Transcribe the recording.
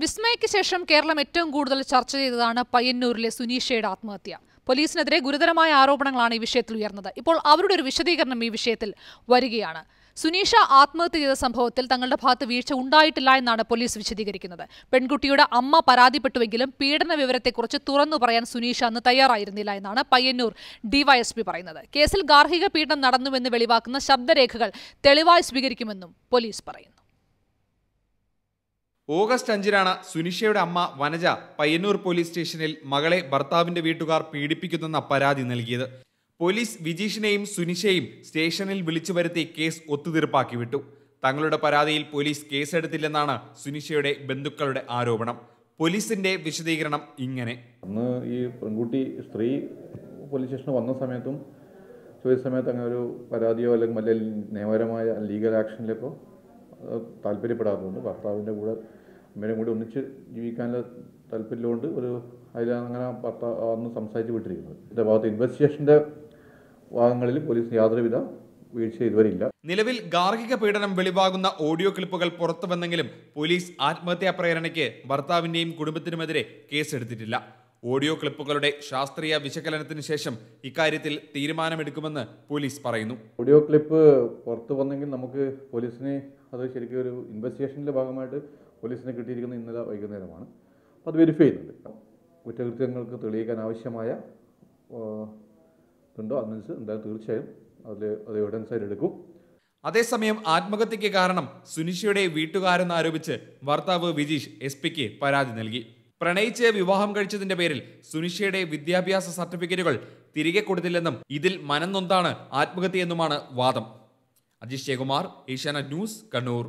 വിസ്മയയ്ക്ക് ശേഷം കേരളം ഏറ്റവും കൂടുതൽ ചർച്ച ചെയ്തതാണ് പയ്യന്നൂരിലെ സുനീഷയുടെ ആത്മഹത്യ. പോലീസിനെതിരെ ഗുരുതരമായ ആരോപണങ്ങളാണ് ഈ വിഷയത്തിൽ ഉയർന്നത്. ഇപ്പോൾ അവരുടെ ഒരു വിശദീകരണം ഈ വിഷയത്തിൽ വരികയാണ്. സുനീഷ ആത്മഹത്യ ചെയ്ത സംഭവത്തിൽ തങ്ങളുടെ ഭാഗത്ത് വീഴ്ച ഉണ്ടായിട്ടില്ല എന്നാണ് പോലീസ് വിശദീകരിക്കുന്നത്. പെൺകുട്ടിയുടെ അമ്മ പരാതിപ്പെട്ടുവെങ്കിലും പീഡന വിവരത്തെക്കുറിച്ച് തുറന്നു പറയാൻ സുനീഷ അന്ന് തയ്യാറായിരുന്നില്ല എന്നാണ് പയ്യന്നൂർ ഡിവൈഎസ്പി പറയുന്നത്. കേസിൽ ഗാർഹിക പീഡനം നടന്നുവെന്ന് വെളിവാക്കുന്ന ശബ്ദരേഖകൾ തെളിവായി സ്വീകരിക്കുമെന്നും പോലീസ് പറയുന്നു. ഓഗസ്റ്റ് അഞ്ചിനാണ് സുനിഷയുടെ അമ്മ വനജ പയ്യന്നൂർ പോലീസ് സ്റ്റേഷനിൽ മകളെ ഭർത്താവിന്റെ വീട്ടുകാർ പീഡിപ്പിക്കുന്നെന്ന പരാതി നൽകിയത്. പോലീസ് വിജീഷിനെയും സുനിഷയും സ്റ്റേഷനിൽ വിളിച്ചു വരുത്തി കേസ് ഒത്തുതീർപ്പാക്കി വിട്ടു തങ്ങളുടെ പരാതിയിൽ പോലീസ് കേസെടുത്തില്ലെന്നാണ് സുനിഷയുടെ ബന്ധുക്കളുടെ ആരോപണം. പോലീസിന്റെ വിശദീകരണം ഇങ്ങനെ. അന്ന് ഈ പെൺകുട്ടി സ്ത്രീ പോലീസ് സ്റ്റേഷനിൽ വന്ന സമയത്തും ചോദിച്ച സമയത്ത് അങ്ങനെ ഒരു പരാതിയോ അല്ലെങ്കിൽ നിയമപരമായ ലീഗൽ ആക്ഷനിലേക്കോ താല്പര്യപ്പെടാത്തതുകൊണ്ട് ഭർത്താവിന്റെ കൂടെ അമ്മേനും കൂടി ഒന്നിച്ച് ജീവിക്കാനുള്ള താല്പര്യമുണ്ട് ഒരു അതിലാണ് അങ്ങനെ ഭർത്താവ് അന്ന് സംസാരിച്ച് വിട്ടിരിക്കുന്നത്. ഇതിന്റെ ഭാഗത്ത് ഇൻവെസ്റ്റിഗേഷന്റെ ഭാഗങ്ങളിൽ പോലീസിന് യാതൊരുവിധ വീഴ്ച ഇതുവരെ ഇല്ല. നിലവിൽ ഗാർഹിക പീഡനം വെളിവാകുന്ന ഓഡിയോ ക്ലിപ്പുകൾ പുറത്തു വന്നെങ്കിലും പോലീസ് ആത്മഹത്യാ പ്രേരണയ്ക്ക് ഭർത്താവിന്റെയും കുടുംബത്തിനുമെതിരെ കേസെടുത്തിട്ടില്ല. ഓഡിയോ ക്ലിപ്പുകളുടെ ശാസ്ത്രീയ വിശകലനത്തിന് ശേഷം ഇക്കാര്യത്തിൽ തീരുമാനമെടുക്കുമെന്ന് പോലീസ് പറയുന്നു. ഓഡിയോ ക്ലിപ്പ് പുറത്തു വന്നെങ്കിൽ നമുക്ക് പോലീസിനെ അത് ശരിക്കും ഒരു ഇൻവെസ്റ്റിഗേഷന്റെ ഭാഗമായിട്ട് പോലീസിന് കിട്ടിയിരിക്കുന്ന ഇന്നലെ വൈകുന്നേരമാണ്. അപ്പോൾ അത് വെരിഫൈ ചെയ്യുന്നുണ്ട്. കുറ്റകൃത്യങ്ങൾക്ക് തെളിയിക്കാൻ ആവശ്യമായ ഉണ്ടോ ഇതുണ്ടോ? അതനുസരിച്ച് എന്തായാലും തീർച്ചയായും അതിൽ അത് എവിഡൻസ് ആയിട്ട് എടുക്കും. അതേസമയം ആത്മഹത്യയ്ക്ക് കാരണം സുനിഷയുടെ വീട്ടുകാരെന്ന് ആരോപിച്ച് ഭർത്താവ് വിജീഷ് എസ് പിക്ക് പരാതി നൽകി. പ്രണയിച്ച് വിവാഹം കഴിച്ചതിന്റെ പേരിൽ സുനിഷയുടെ വിദ്യാഭ്യാസ സർട്ടിഫിക്കറ്റുകൾ തിരികെ കൊടുത്തില്ലെന്നും ഇതിൽ മനം നൊന്താണ് ആത്മഹത്യയെന്നുമാണ് വാദം. അജിഷ് ജയകുമാർ ഏഷ്യാനെറ്റ് ന്യൂസ് കണ്ണൂർ.